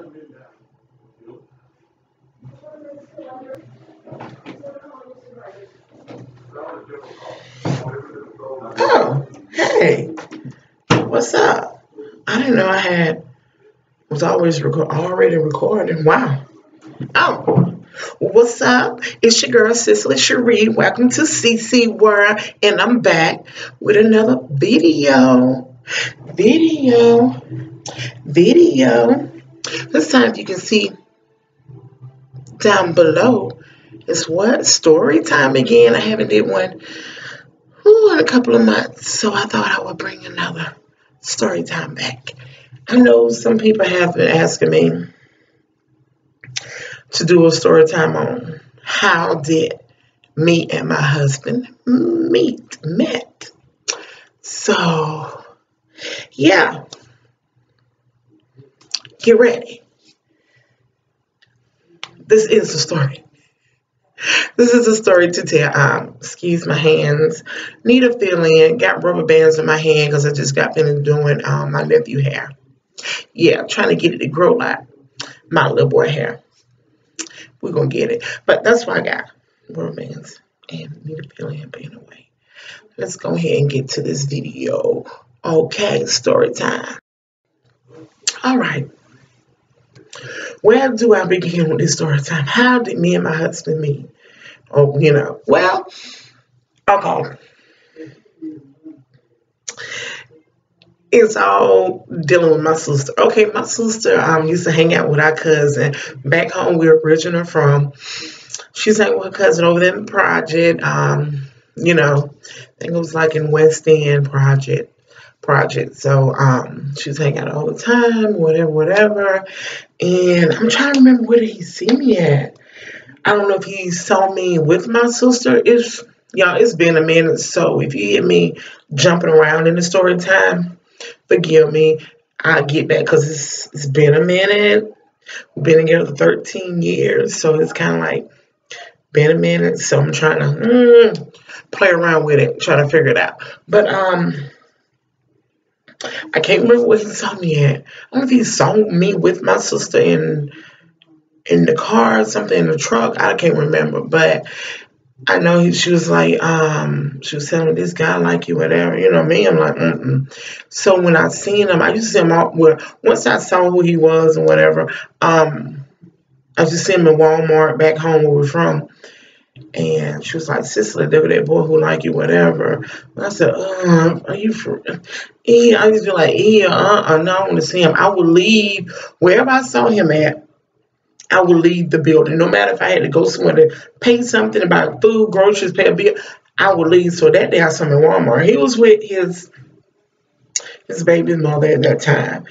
Oh, hey, what's up? I didn't know I had was always record already recording. Wow. Oh, what's up? It's your girl Cicely Cherie. Welcome to CC World, and I'm back with another video. Video. Video. This time you can see down below is what story time again. I haven't did one ooh, in a couple of months, so I thought I would bring another story time back. I know some people have been asking me to do a story time on how did me and my husband meet met. So yeah, get ready. This is a story. This is a story to tell. Um, excuse my hands. Need a fill in. Got rubber bands in my hand because I just got finished doing um, my nephew hair. Yeah, trying to get it to grow like my little boy hair. We're going to get it. But that's why I got rubber bands and need a fill in. But anyway, let's go ahead and get to this video. Okay, story time. All right. Where do I begin with this story time? How did me and my husband meet? Oh, you know, well, okay. It's all dealing with my sister. Okay, my sister um used to hang out with our cousin back home. We're original from. She's hanging with her cousin over there in the project. Um, you know, I think it was like in West End project project. So um, she was hanging out all the time, whatever, whatever. And I'm trying to remember where did he see me at. I don't know if he saw me with my sister. It's y'all, it's been a minute. So if you hear me jumping around in the story time, forgive me. I'll get back because it's it's been a minute. We've been together 13 years, so it's kind of like been a minute. So I'm trying to mm, play around with it, trying to figure it out. But um I can't remember where he saw me at. I don't know if he saw me with my sister in in the car something in the truck. I can't remember, but I know he, she was like, um, she was telling me this guy like you, whatever. You know me. I'm like, mm-mm. So when I seen him, I used to see him out where once I saw who he was and whatever, um, I just see him in Walmart back home where we're from. And she was like, Cicely, there that boy who like you, whatever. And I said, uh, are you for yeah, I used to be like, yeah, uh-uh, no, I want to see him. I would leave wherever I saw him at. I would leave the building. No matter if I had to go somewhere to pay something about food, groceries, pay a bill, I would leave. So that day I saw him in Walmart. He was with his his baby mother at that time.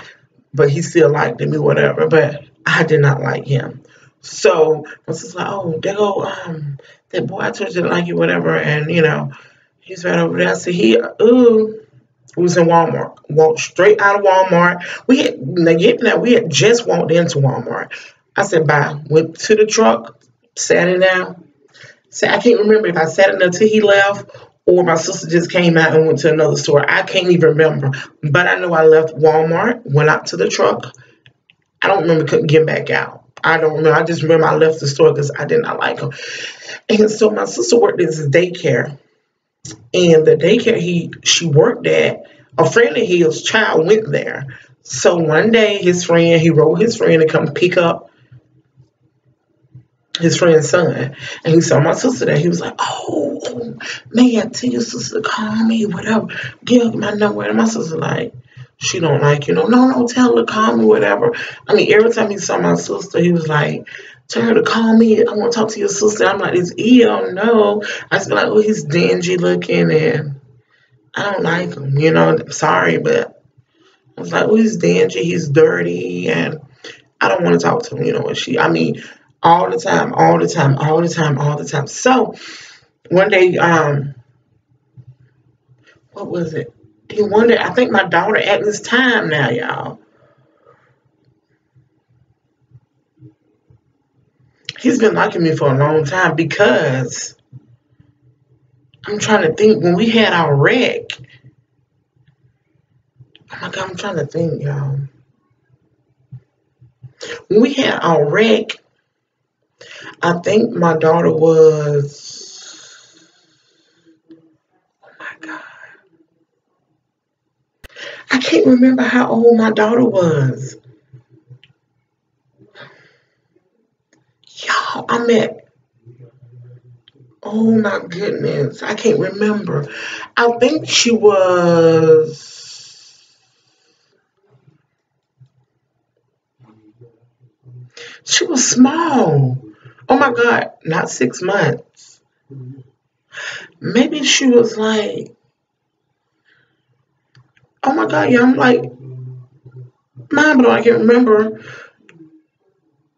But he still liked me, whatever. But I did not like him. So I was just like, oh, there go um that boy I told you to like you, whatever, and you know, he's right over there. Said, he ooh. Was in Walmart. Walked straight out of Walmart. We had now we had just walked into Walmart. I said bye. Went to the truck, sat in there. Said I can't remember if I sat in there till he left or my sister just came out and went to another store. I can't even remember. But I know I left Walmart, went out to the truck. I don't remember getting back out. I don't know. I just remember I left the store because I did not like him. And so my sister worked in this daycare. And the daycare he she worked at, a friend of his child went there. So one day his friend, he wrote his friend to come pick up his friend's son. And he saw my sister there. He was like, Oh, oh man, tell your sister to call me, whatever. Give my number. And my sister like, she don't like you. know, no, no, tell her to call me, whatever. I mean, every time he saw my sister, he was like, tell her to call me. I want to talk to your sister. I'm like, is he? Oh, no. I be like, oh, he's dingy looking and I don't like him, you know. I'm Sorry, but I was like, oh, he's dingy, he's dirty, and I don't want to talk to him, you know. what she, I mean, all the time, all the time, all the time, all the time. So one day, um, what was it? He wondered, I think my daughter at this time now, y'all. He's been liking me for a long time because I'm trying to think when we had our wreck. Oh my God, I'm trying to think, y'all. when we had our wreck, I think my daughter was, oh my God. I remember how old my daughter was. Y'all, I'm at, oh my goodness, I can't remember. I think she was She was small. Oh my God, not six months. Maybe she was like, oh my God, yeah, I'm like, mom, but I can't remember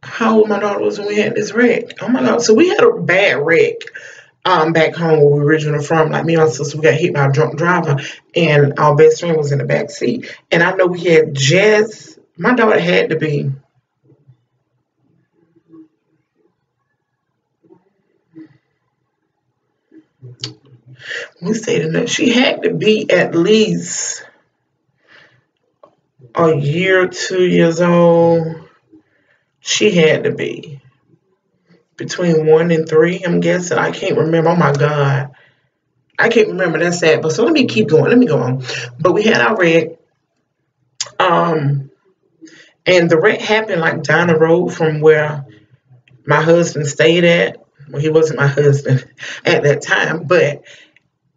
how old my daughter was when we had this wreck. Oh my God, so we had a bad wreck um, back home where we originally from. Like me and my sister, we got hit by a drunk driver, and our best friend was in the back seat. And I know we had just, my daughter had to be we stayed in that. She had to be at least a year, two years old. She had to be between one and three. I'm guessing. I can't remember. Oh my God, I can't remember. That's sad. But so let me keep going. Let me go on. But we had our wreck. Um, and the wreck happened like down the road from where my husband stayed at. Well, he wasn't my husband at that time, but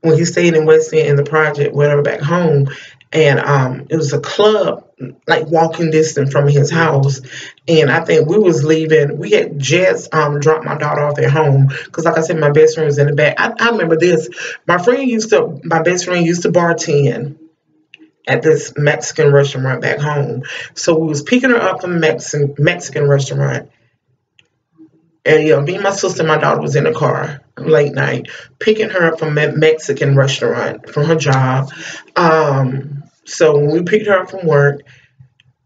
when he stayed in West End in the project, whatever, back home, and um, it was a club like walking distance from his house. And I think we was leaving. We had just um, dropped my daughter off at home because, like I said, my best friend was in the back. I, I remember this. My friend used to, my best friend used to bartend at this Mexican restaurant back home. So we was picking her up from Mexican Mexican restaurant and yeah, me and my sister my daughter was in the car late night, picking her up from a Mexican restaurant from her job. Um, so when we picked her up from work,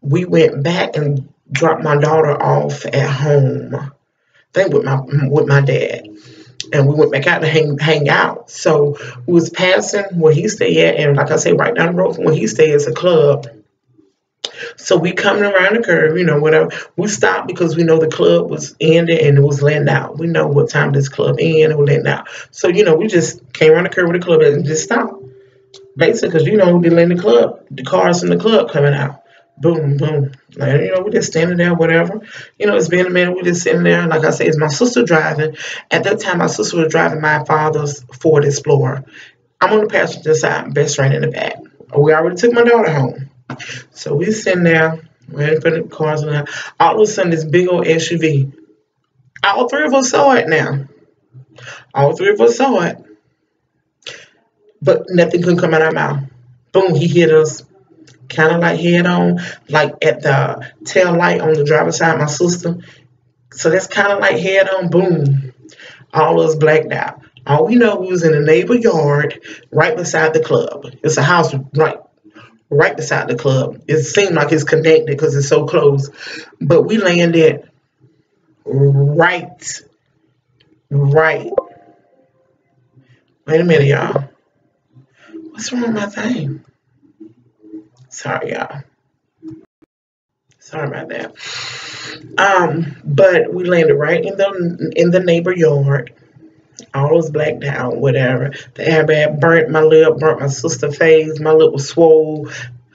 we went back and dropped my daughter off at home. I think with my with my dad. And we went back out to hang hang out. So we was passing where he stayed at, and like I say, right down the road from where he stayed is a club. So we coming around the curve, you know, whatever. We stopped because we know the club was ending and it was letting out. We know what time this club ended and was letting out. So, you know, we just came around the curve with the club and just stopped. Basically, because, you know, they let the club, the cars in the club coming out. Boom, boom. Like, you know, we just standing there, whatever. You know, it's been a minute. We just sitting there. Like I said, it's my sister driving. At that time, my sister was driving my father's Ford Explorer. I'm on the passenger side, best friend in the back. We already took my daughter home. So we sitting there, waiting for the cars and. All of a sudden, this big old SUV. All three of us saw it now. All three of us saw it. But nothing could come out of our mouth. Boom, he hit us kind of like head on, like at the tail light on the driver's side, my sister. So that's kind of like head on, boom. All of us blacked out. All we know we was in a neighbor yard right beside the club. It's a house right right beside the club. It seemed like it's connected because it's so close. But we landed right, right. Wait a minute, y'all. What's wrong with my thing? Sorry, y'all. Sorry about that. Um, but we landed right in the in the neighbor yard all was blacked out, whatever. The airbag burnt my lip, burnt my sister face. My lip was swole,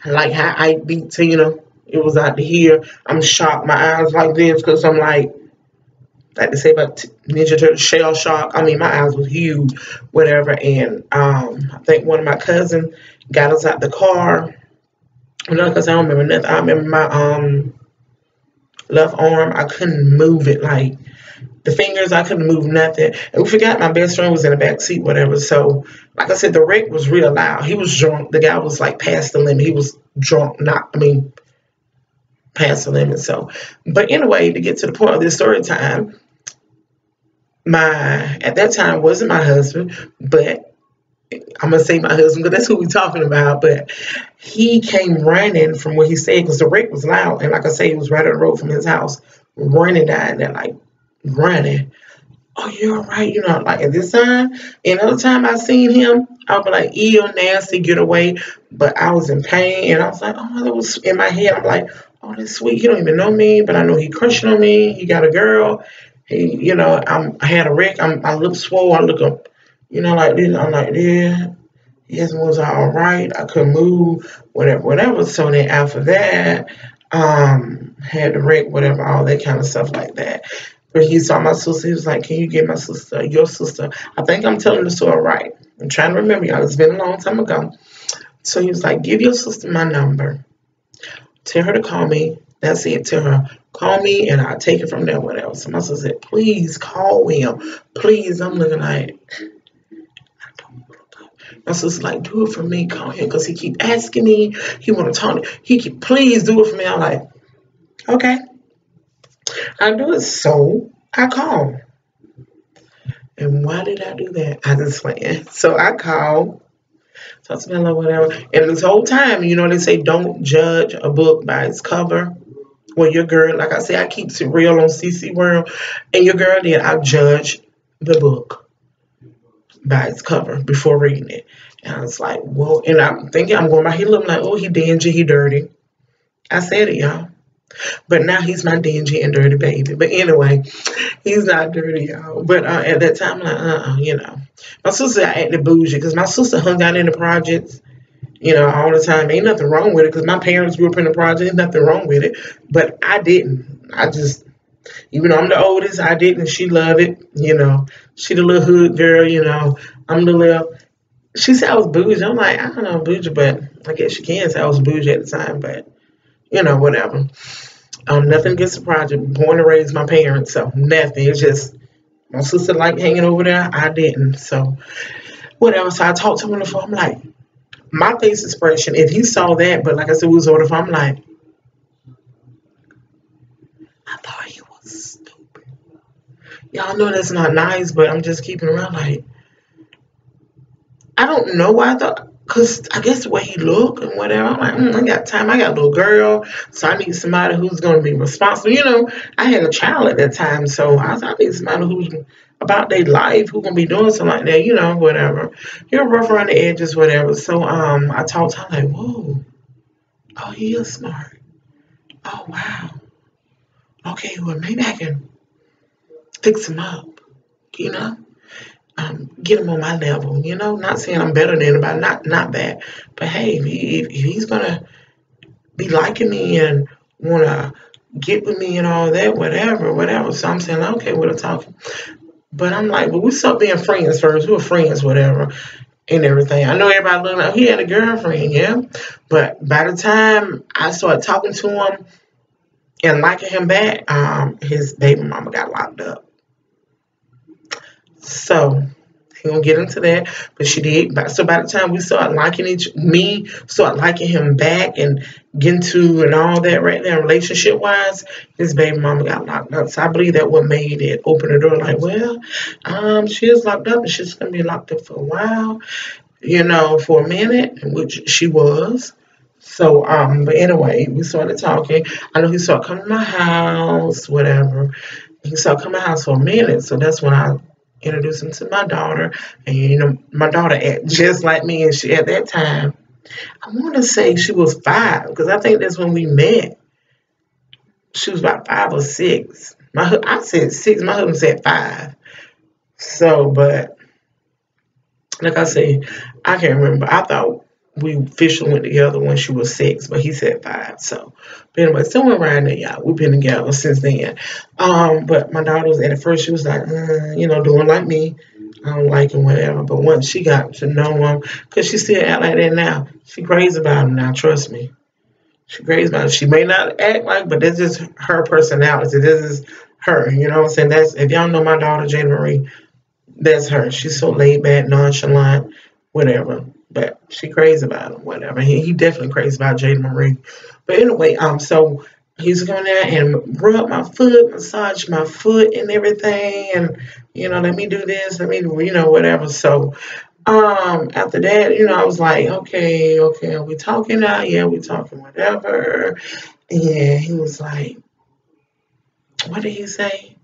like how Ike beat Tina. It was out to here. I'm shocked. My eyes like this because I'm like, like to say about Ninja Turtle shell shock. I mean, my eyes was huge, whatever. And um, I think one of my cousins got us out the car. No, because I don't remember nothing. I remember my um left arm. I couldn't move it like the fingers, I couldn't move nothing. And we forgot my best friend was in the back seat, whatever. So, like I said, the wreck was real loud. He was drunk. The guy was like past the limit. He was drunk, not, I mean, past the limit. So, but anyway, to get to the point of this story time, my, at that time wasn't my husband, but I'm gonna say my husband because that's who we're talking about. But he came running from where he said because the wreck was loud, and like I say, he was right up the road from his house, running down there like running. Oh, you're right. You know, like at this time, another time I seen him, I'll be like, ew, nasty, get away. But I was in pain and I was like, oh, that was in my head. I'm like, oh, that's sweet. He don't even know me, but I know he crushing on me. He got a girl. He, you know, I'm, I had a wreck. I'm, my lips swole. I look up, you know, like this. I'm like, yeah. Yes, was I all right. I could move, whatever, whatever. So then after that, um, had the wreck, whatever, all that kind of stuff like that. But he saw my sister. He was like, "Can you get my sister, your sister?" I think I'm telling the story right. I'm trying to remember, y'all. It's been a long time ago. So he was like, "Give your sister my number. Tell her to call me. That's it. Tell her call me, and I'll take it from there. Whatever." else? my sister said, "Please call him. Please." I'm looking like. My sister's like, do it for me, call him, because he keep asking me. He want to talk. He keep, please do it for me. I'm like, okay. I do it. So I call. And why did I do that? I just went. So I called. So I or whatever. And this whole time, you know, they say don't judge a book by its cover. Well, your girl, like I say, I keep it real on CC World. And your girl did. I judge the book by its cover before reading it. And I was like, well, and I'm thinking, I'm going by, he looked like, oh, he dingy, he dirty. I said it, y'all. But now he's my dingy and dirty baby. But anyway, he's not dirty, y'all. But uh, at that time, like, uh, uh you know. My sister acted bougie because my sister hung out in the projects, you know, all the time. Ain't nothing wrong with it because my parents grew up in the projects. Nothing wrong with it. But I didn't. I just, even though I'm the oldest, I didn't. She loved it, you know. She the little hood girl, you know. I'm the little. She said I was bougie. I'm like, I don't know bougie, but I guess she can say I was bougie at the time, but you know, whatever. Um, nothing against the project. Born and raised my parents, so nothing. It's just my sister liked hanging over there. I didn't. So whatever. So I talked to him on the phone. I'm like, my face expression, if he saw that, but like I said, we was phone, I'm like, I thought he was stupid. Y'all know that's not nice, but I'm just keeping around like I don't know why I thought Cause I guess the way he look and whatever, I'm like, mm, I got time. I got a little girl, so I need somebody who's gonna be responsible. You know, I had a child at that time, so I, I need somebody who's about their life, who gonna be doing something like that. You know, whatever. You're rough around the edges, whatever. So um, I talked to him like, whoa, oh, he is smart. Oh wow. Okay, well maybe I can fix him up. You know um, get him on my level. You know, not saying I'm better than anybody, not not that, but hey, if, he, if he's gonna be liking me and wanna get with me and all that, whatever, whatever. So I'm saying, okay, we're talking. But I'm like, well, we start being friends first. We were friends, whatever, and everything. I know everybody looking like he had a girlfriend, yeah. But by the time I started talking to him and liking him back, um, his baby mama got locked up. So he gonna get into that, but she did. So by the time we started liking each, me start liking him back and getting to and all that right now, relationship wise, his baby mama got locked up. So I believe that what made it open the door. Like, well, um, she is locked up and she's gonna be locked up for a while, you know, for a minute, which she was. So, um, but anyway, we started talking. I know he started coming to my house, whatever. He started coming to my house for a minute. So that's when I introduced him to my daughter. And, you know, my daughter act just like me. And she, at that time, I want to say she was five because I think that's when we met. She was about five or six. My I said six. My husband said five. So, but like I said, I can't remember. I thought we officially went together when she was six, but he said five. So, but anyway, somewhere around there, y'all. We've been together since then. Um, but my daughter was at first, she was like, mm, you know, doing like me. I don't like him, whatever. But once she got to know him, because she still act like that now. She crazy about him now, trust me. She crazy about it. She may not act like, but this is her personality. This is her. You know what I'm saying? That's if y'all know my daughter, Jane Marie, that's her. She's so laid back, nonchalant, whatever. But she crazy about him, whatever. He, he definitely crazy about Jada Marie. But anyway, um, so he's going there and rub my foot, massage my foot and everything, and you know, let me do this, let me, you know, whatever. So, um, after that, you know, I was like, okay, okay, are we talking now? Yeah, we talking, whatever. And he was like, what did he say?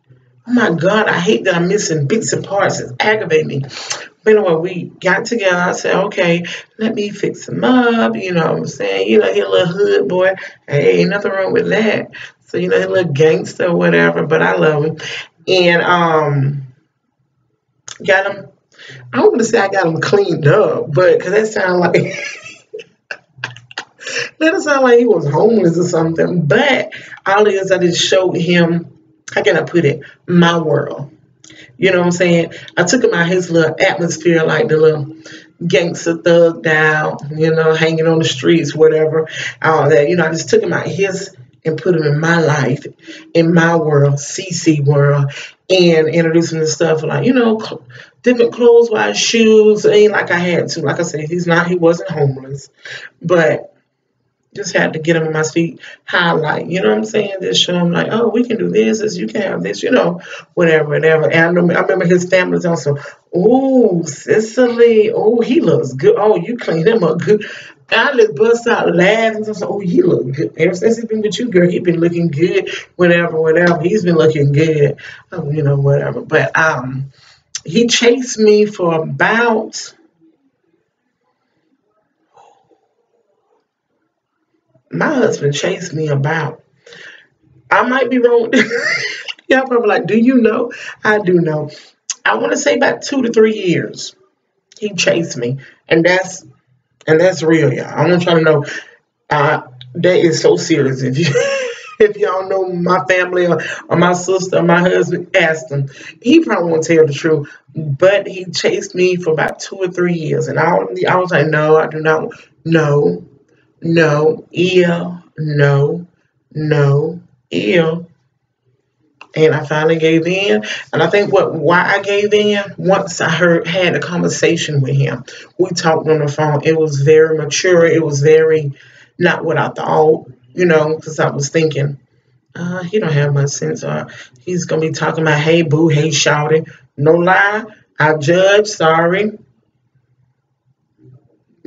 Oh my God, I hate that I'm missing bits and parts. It's aggravating me. Anyway, we got together. I said, okay, let me fix him up. You know what I'm saying? You know, he a little hood boy. Hey, ain't nothing wrong with that. So, you know, he a little gangster or whatever, but I love him. And um got him I want to say I got him cleaned up, but because that sounds like that sound like he was homeless or something. But all it is, I just showed him. How can I put it? My world. You know what I'm saying? I took him out his little atmosphere, like the little gangster thug down, you know, hanging on the streets, whatever, all that. You know, I just took him out his and put him in my life, in my world, CC world, and introduce him to stuff like, you know, different clothes wise, shoes. Ain't like I had to. Like I said, he's not, he wasn't homeless, but just had to get him on my feet, highlight, you know what I'm saying? Just show him like, oh, we can do this, this, you can have this, you know, whatever, whatever. And I remember, his family's also, oh, Cicely, oh, he looks good. Oh, you clean him up good. I just bust out laughing. I said, oh, he look good. Ever since he's been with you, girl, he been looking good, whatever, whatever. He's been looking good, oh, you know, whatever. But um, he chased me for about my husband chased me about. I might be wrong. Y'all probably like, do you know? I do know. I want to say about two to three years. He chased me, and that's and that's real, y'all. I want y'all to know uh, that is so serious. If you if y'all know my family or, or my sister or my husband, ask him. He probably won't tell the truth, but he chased me for about two or three years, and I, I was like, no, I do not. No, no, ill, no, no, ill. And I finally gave in. And I think what why I gave in, once I heard had a conversation with him, we talked on the phone. It was very mature. It was very not what I thought, you know, because I was thinking, uh, he don't have much sense. Or he's gonna be talking about hey boo, hey shouting. No lie, I judge, sorry.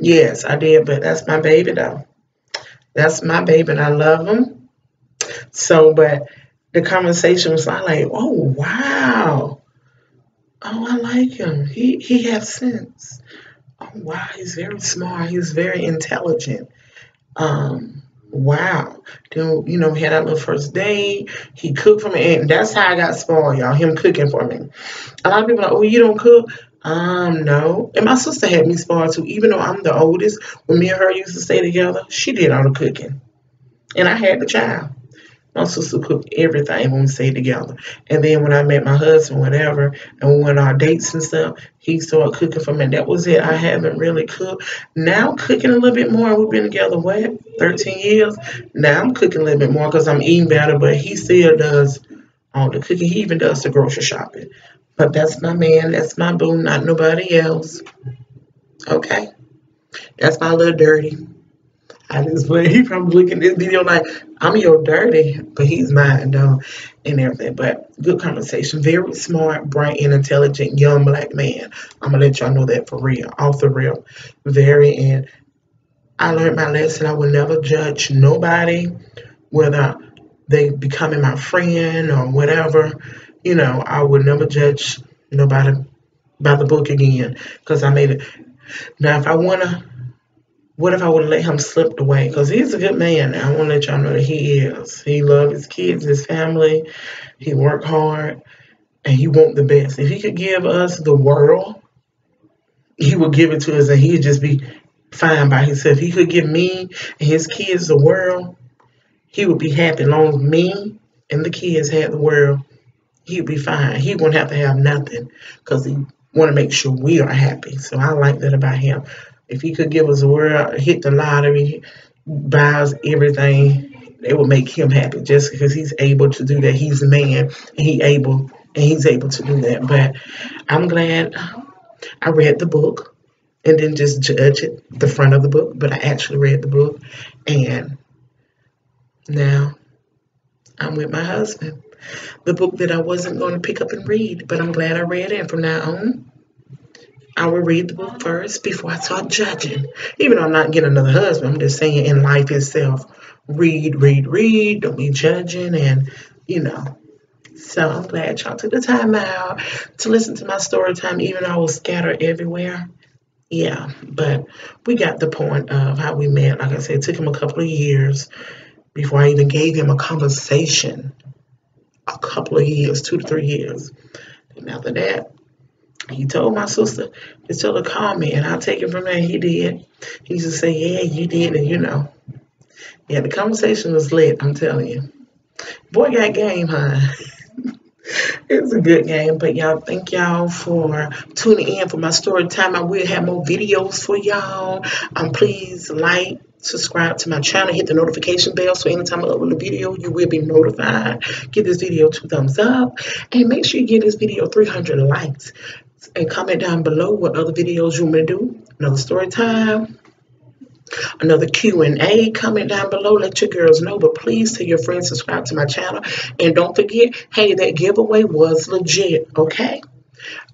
Yes, I did, but that's my baby though. That's my baby, and I love him. So, but the conversation was like, oh wow, oh I like him. He he has sense. Oh wow, he's very smart. He's very intelligent. Um, wow. Then you know we had our little first date. He cooked for me, and that's how I got spoiled, y'all. Him cooking for me. A lot of people are like, oh, you don't cook. Um, no. And my sister had me spoiled too. Even though I'm the oldest, when me and her used to stay together, she did all the cooking. And I had the child. My sister cooked everything when we stayed together. And then when I met my husband, whatever, and we went on our dates and stuff, he started cooking for me. That was it. I haven't really cooked. Now I'm cooking a little bit more. We've been together, what, 13 years? Now I'm cooking a little bit more because I'm eating better, but he still does all the cooking. He even does the grocery shopping. But that's my man. That's my boo, not nobody else. Okay? That's my little dirty. I just play. He probably looking this video like, I'm your dirty, but he's mine, though, and everything. But good conversation. Very smart, bright, and intelligent young black man. I'm to let y'all know that for real, off the real. Very, and I learned my lesson. I will never judge nobody, whether they becoming my friend or whatever you know, I would never judge nobody by the book again because I made it. Now, if I want to, what if I would let him slip away? Because he's a good man. I want to let y'all know that he is. He loves his kids, his family. He worked hard, and he want the best. If he could give us the world, he would give it to us, and he'd just be fine by himself. He could give me and his kids the world, he would be happy as long as me and the kids had the world he'd be fine. He wouldn't have to have nothing because he want to make sure we are happy. So I like that about him. If he could give us a world, hit the lottery, buys everything, it would make him happy just because he's able to do that. He's a man and he able and he's able to do that. But I'm glad I read the book and didn't just judge it, the front of the book, but I actually read the book and now I'm with my husband the book that I wasn't going to pick up and read, but I'm glad I read it. And from now on, I will read the book first before I start judging. Even though I'm not getting another husband, I'm just saying in life itself, read, read, read. Don't be judging, and you know, So I'm glad y'all took the time out to listen to my story time, even though I was scattered everywhere. Yeah, but we got the point of how we met. Like I said, it took him a couple of years before I even gave him a conversation. A couple of years, two to three years. And after that, he told my sister to tell her call me and I'll take it from there. He did. He to say, Yeah, you did, and you know. Yeah, the conversation was lit, I'm telling you. Boy got game, huh? it's a good game, but y'all thank y'all for tuning in for my story time. I will have more videos for y'all. Um, please like, subscribe to my channel, hit the notification bell so anytime I upload a video, you will be notified. Give this video two thumbs up and make sure you give this video 300 likes and comment down below what other videos you want me to do. Another story time, another Q&A. Comment down below. Let your girls know. But please tell your friends subscribe to my channel. And don't forget, hey, that giveaway was legit, okay?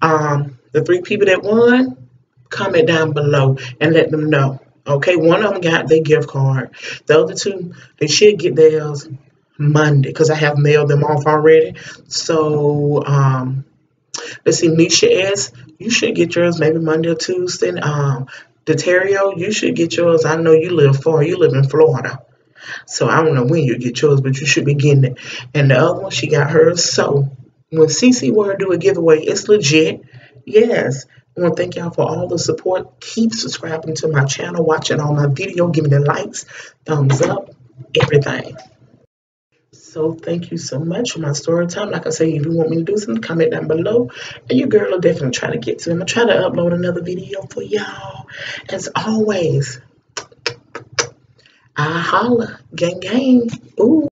Um, the three people that won, comment down below and let them know. Okay, one of them got their gift card. The other two, they should get theirs Monday because I have mailed them off already. So, um, let's see, Misha S, you should get yours maybe Monday or Tuesday. Um, Deterio, you should get yours. I know you live far. You live in Florida. So I don't know when you get yours, but you should be getting it. And the other one, she got hers. So when CC to do a giveaway, it's legit. Yes. I want to thank y'all for all the support. Keep subscribing to my channel, watching all my video, giving the likes, thumbs up, everything. So thank you so much for my story time. Like I say, if you want me to do something, comment down below. And your girl will definitely try to get to them. I'll try to upload another video for y'all. As always, I holla. Gang gang. Ooh.